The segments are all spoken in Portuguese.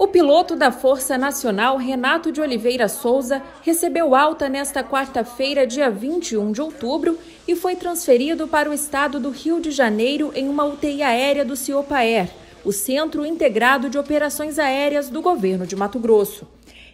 O piloto da Força Nacional, Renato de Oliveira Souza, recebeu alta nesta quarta-feira, dia 21 de outubro, e foi transferido para o estado do Rio de Janeiro em uma UTI aérea do Ciopaer, o Centro Integrado de Operações Aéreas do governo de Mato Grosso.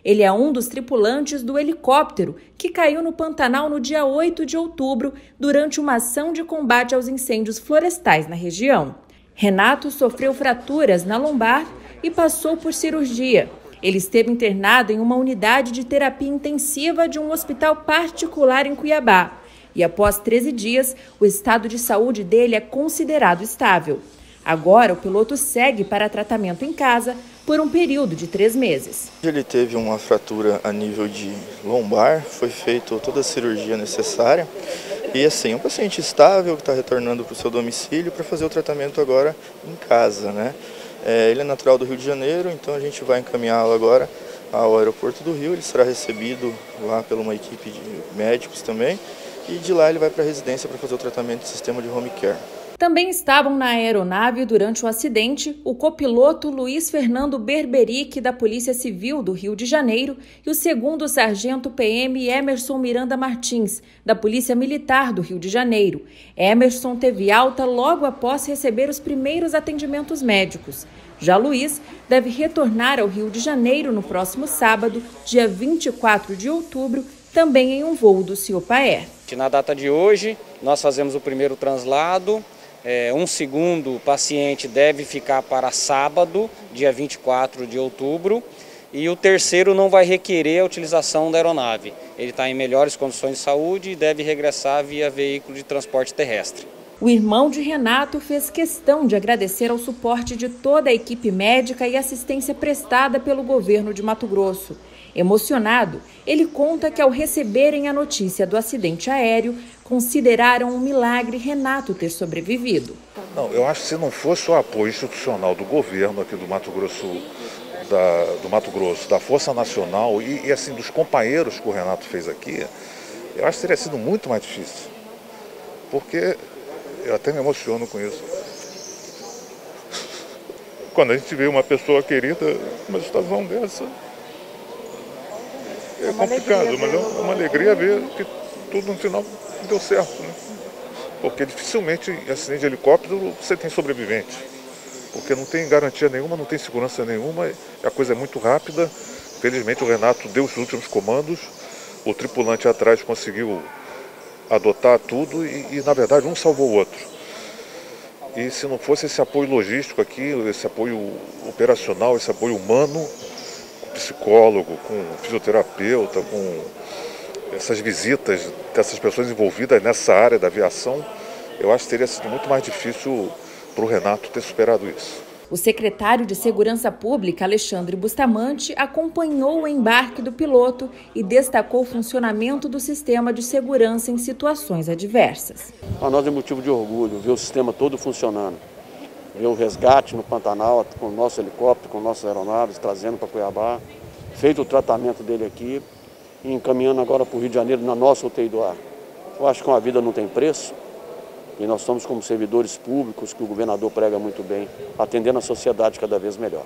Ele é um dos tripulantes do helicóptero que caiu no Pantanal no dia 8 de outubro durante uma ação de combate aos incêndios florestais na região. Renato sofreu fraturas na lombar e passou por cirurgia. Ele esteve internado em uma unidade de terapia intensiva de um hospital particular em Cuiabá. E após 13 dias, o estado de saúde dele é considerado estável. Agora, o piloto segue para tratamento em casa por um período de três meses. Ele teve uma fratura a nível de lombar, foi feita toda a cirurgia necessária. E assim, um paciente estável que está retornando para o seu domicílio para fazer o tratamento agora em casa, né? É, ele é natural do Rio de Janeiro, então a gente vai encaminhá-lo agora ao aeroporto do Rio. Ele será recebido lá por uma equipe de médicos também. E de lá ele vai para a residência para fazer o tratamento do sistema de home care. Também estavam na aeronave durante o acidente o copiloto Luiz Fernando Berberic, da Polícia Civil do Rio de Janeiro, e o segundo sargento PM Emerson Miranda Martins, da Polícia Militar do Rio de Janeiro. Emerson teve alta logo após receber os primeiros atendimentos médicos. Já Luiz deve retornar ao Rio de Janeiro no próximo sábado, dia 24 de outubro, também em um voo do Ciopaer. Na data de hoje, nós fazemos o primeiro translado é, um segundo paciente deve ficar para sábado, dia 24 de outubro, e o terceiro não vai requerer a utilização da aeronave. Ele está em melhores condições de saúde e deve regressar via veículo de transporte terrestre. O irmão de Renato fez questão de agradecer ao suporte de toda a equipe médica e assistência prestada pelo governo de Mato Grosso. Emocionado, ele conta que ao receberem a notícia do acidente aéreo, consideraram um milagre Renato ter sobrevivido. Não, eu acho que se não fosse o apoio institucional do governo aqui do Mato Grosso, da, do Mato Grosso, da Força Nacional e, e assim dos companheiros que o Renato fez aqui, eu acho que teria sido muito mais difícil. Porque eu até me emociono com isso. Quando a gente vê uma pessoa querida numa situação dessa, é complicado, mas é uma alegria ver que tudo no final deu certo, né? Porque dificilmente em acidente de helicóptero você tem sobrevivente. Porque não tem garantia nenhuma, não tem segurança nenhuma, a coisa é muito rápida. Felizmente o Renato deu os últimos comandos, o tripulante atrás conseguiu adotar tudo e, e na verdade um salvou o outro. E se não fosse esse apoio logístico aqui, esse apoio operacional, esse apoio humano, psicólogo, com fisioterapeuta, com essas visitas dessas pessoas envolvidas nessa área da aviação, eu acho que teria sido muito mais difícil para o Renato ter superado isso. O secretário de Segurança Pública, Alexandre Bustamante, acompanhou o embarque do piloto e destacou o funcionamento do sistema de segurança em situações adversas. Para nós é motivo de orgulho ver o sistema todo funcionando ver o resgate no Pantanal com o nosso helicóptero, com nossas aeronaves, trazendo para Cuiabá, feito o tratamento dele aqui e encaminhando agora para o Rio de Janeiro na nossa UTI do ar. Eu acho que uma vida não tem preço e nós estamos como servidores públicos, que o governador prega muito bem, atendendo a sociedade cada vez melhor.